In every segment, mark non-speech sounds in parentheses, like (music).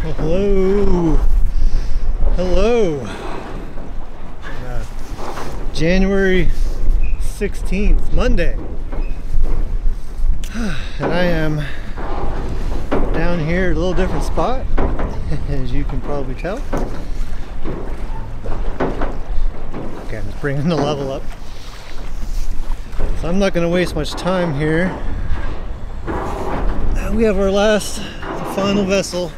Hello. Hello. Uh, January 16th, Monday. (sighs) And I am down here at a little different spot, (laughs) as you can probably tell. Okay, I'm just bringing the level up. So I'm not going to waste much time here. Uh, We have our last, final vessel,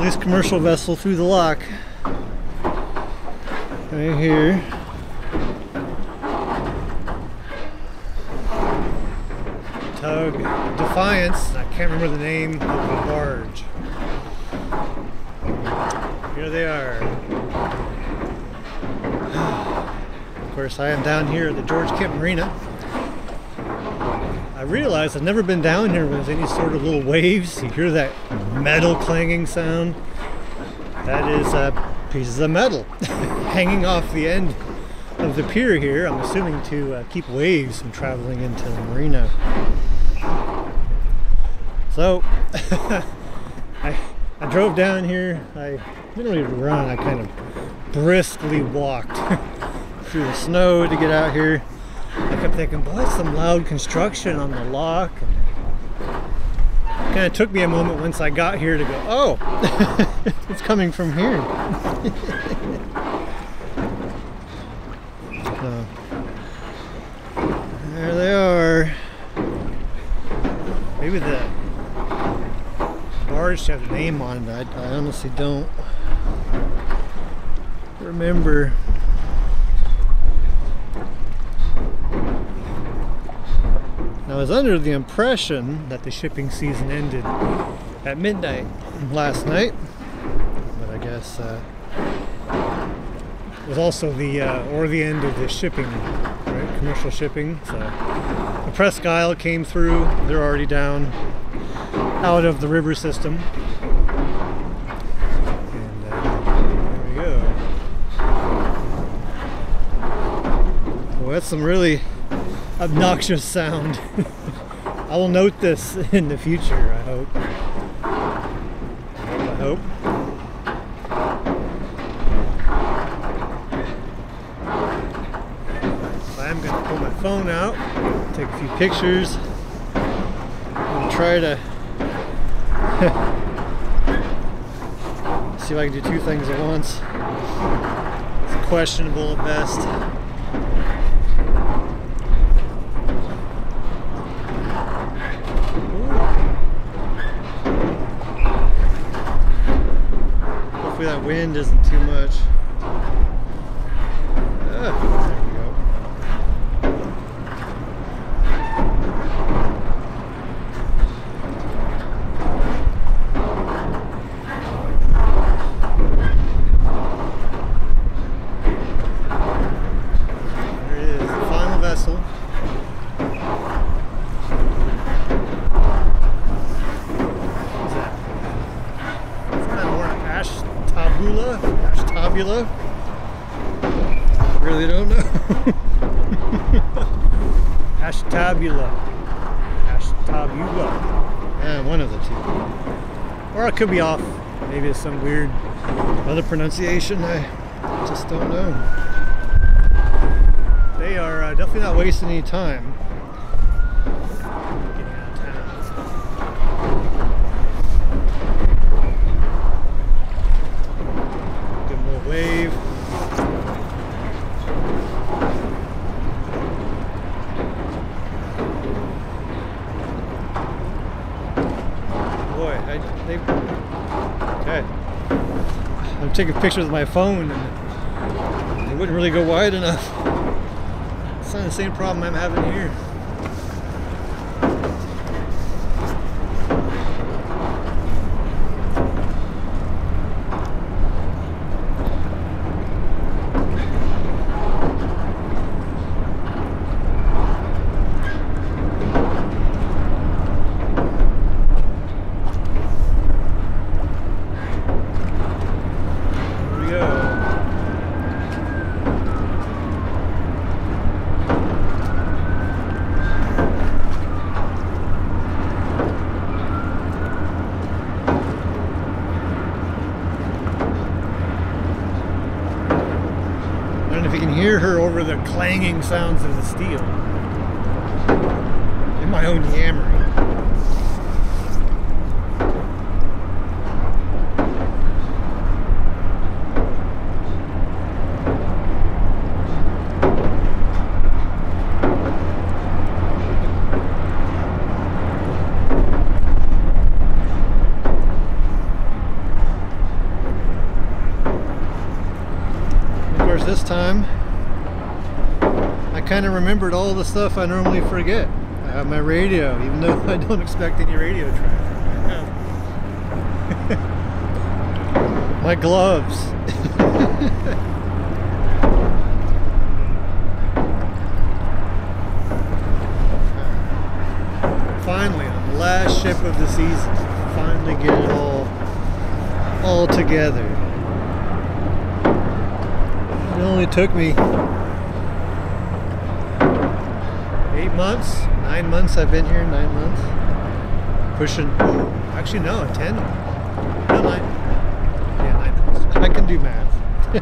least commercial vessel through the lock. Right here. Tug Defiance. I can't remember the name of the barge. Here they are. Of course, I am down here at the George Kemp Marina. I realized I've never been down here with any sort of little waves. You hear that metal clanging sound? That is uh, pieces of metal (laughs) hanging off the end of the pier here. I'm assuming to uh, keep waves from traveling into the marina. So (laughs) I, I drove down here. I didn't really run. I kind of briskly walked (laughs) through the snow to get out here. I kept thinking, boy, some loud construction on the lock. And kind of took me a moment once I got here to go, oh, (laughs) it's coming from here. (laughs) So, there they are. Maybe the should have a name on it. I, I honestly don't remember. Was under the impression that the shipping season ended at midnight last night, but I guess uh, it was also the uh, or the end of the shipping, right? Commercial shipping. So the Presque Isle came through. They're already down out of the river system. And uh, there we go. Well, that's some really obnoxious sound. (laughs) I will note this in the future, I hope. I hope. I am going to pull my phone out, take a few pictures, and try to (laughs) see if I can do two things at once. It's questionable at best. Hopefully that wind isn't too much. Ah, there we go. There it is, the final vessel. What's that? It's kind of more ash tabula, Ashtabula. Really don't know. Ashtabula, ash tabula. One of the two. Or I could be off. Maybe it's some weird other pronunciation. I just don't know. They are uh, definitely not wasting any time. Wave. Boy, I, they. Okay. I'm taking pictures with my phone and they wouldn't really go wide enough. It's not the same problem I'm having. Here we go. hear her over the clanging sounds of the steel. And my own yammering. This time I kind of remembered all the stuff I normally forget. I have my radio, even though I don't expect any radio traffic. (laughs) my gloves. (laughs) Finally, the last ship of the season, finally get it all all together. It only took me eight months, nine months I've been here, nine months. Pushing, actually no, ten. No, nine. Yeah, nine months. (laughs) I can do math. (laughs)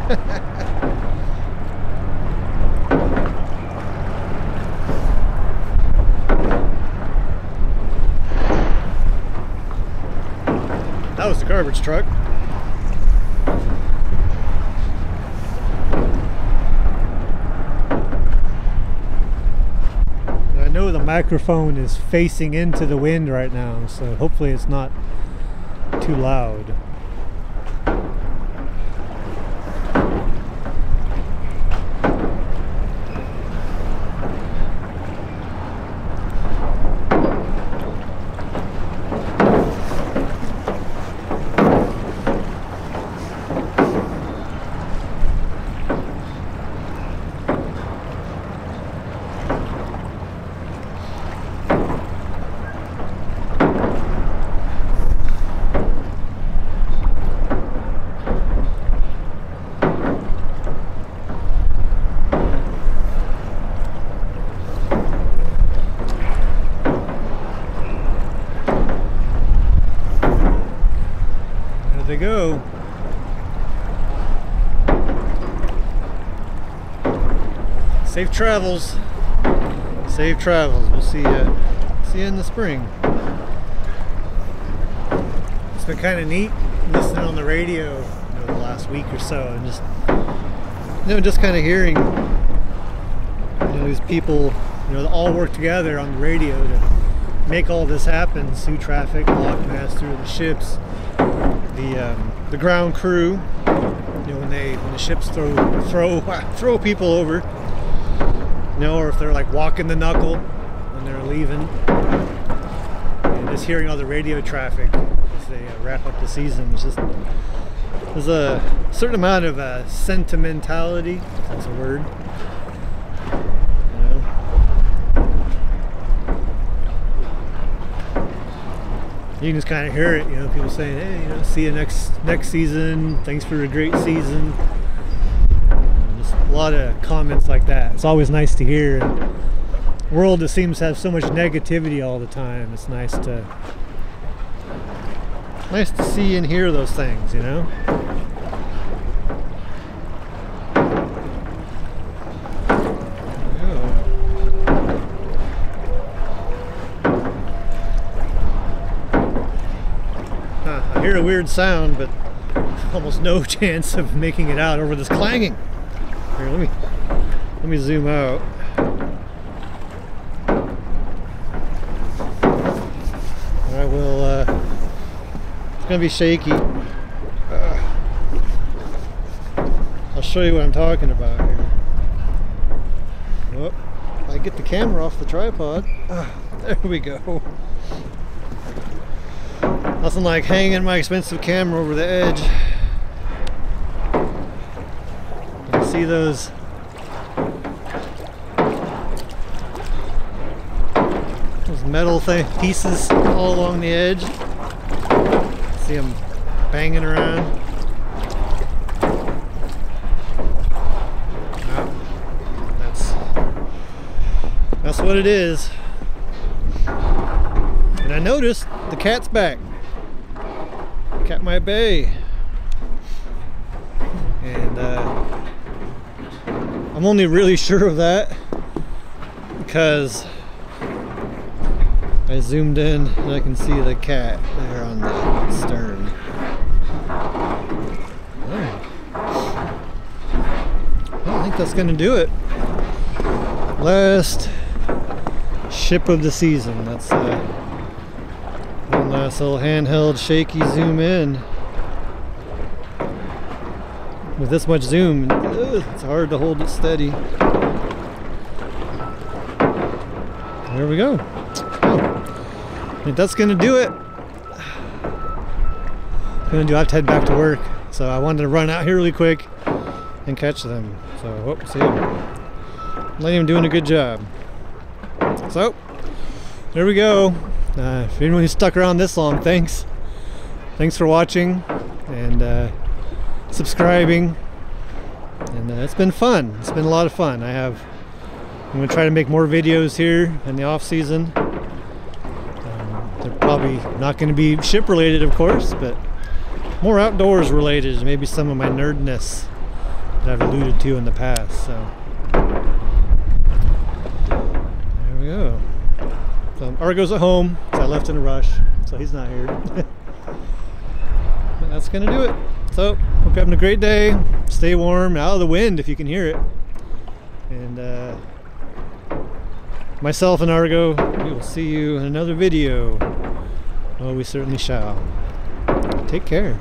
that was the garbage truck. I know the microphone is facing into the wind right now, so hopefully it's not too loud. They go. Safe travels. Safe travels. We'll see you. See you in the spring. It's been kind of neat listening on the radio know, the last week or so, and just you know, just kind of hearing you know these people, you know, all work together on the radio to make all this happen. Soo traffic, Loch Ness through the ships the um, the ground crew, you know, when they when the ships throw throw (laughs) throw people over, you know, or if they're like walking the knuckle when they're leaving, and just hearing all the radio traffic as they uh, wrap up the season is just there's a certain amount of uh, sentimentality. That's a word. You know, you can just kind of hear it, you know, people saying, "Hey, you know, see you next next season. Thanks for a great season." Know, Just a lot of comments like that. It's always nice to hear. And world that seems to have so much negativity all the time. It's nice to nice to see and hear those things, you know. Yeah. Huh, I hear a weird sound, but almost no (laughs) chance of making it out over this clanging. Here, let me let me zoom out. I will. Uh, it's gonna be shaky. Uh, I'll show you what I'm talking about here. Oh, I get the camera off the tripod. Ah, (laughs) there we go. Nothing like hanging my expensive camera over the edge. See those those metal thing pieces all along the edge. See them banging around. That's that's what it is. And I noticed the cat's back. Katmai Bay. And uh, I'm only really sure of that because I zoomed in and I can see the cat there on the stern. Oh. Well, I think that's going to do it. Last ship of the season. That's uh, last little handheld shaky zoom in. With this much zoom, it's hard to hold it steady. There we go. Oh, I think that's gonna do it. I'm (sighs) Gonna do. I have to head back to work, so I wanted to run out here really quick and catch them. So, whoop, see. Lady, doing a good job. So, there we go. Uh, if anyone stuck around this long, thanks. Thanks for watching and uh, subscribing. And uh, it's been fun. It's been a lot of fun. I have. I'm gonna try to make more videos here in the off season. Um, they're probably not going to be ship related, of course, but more outdoors related. Maybe some of my nerdness that I've alluded to in the past. So. There we go. So Argo's at home, I left in a rush, so he's not here. (laughs) but that's gonna do it. So, hope you're having a great day. Stay warm, out of the wind if you can hear it. And uh, myself and Argo, we will see you in another video. Oh, we certainly shall. Take care.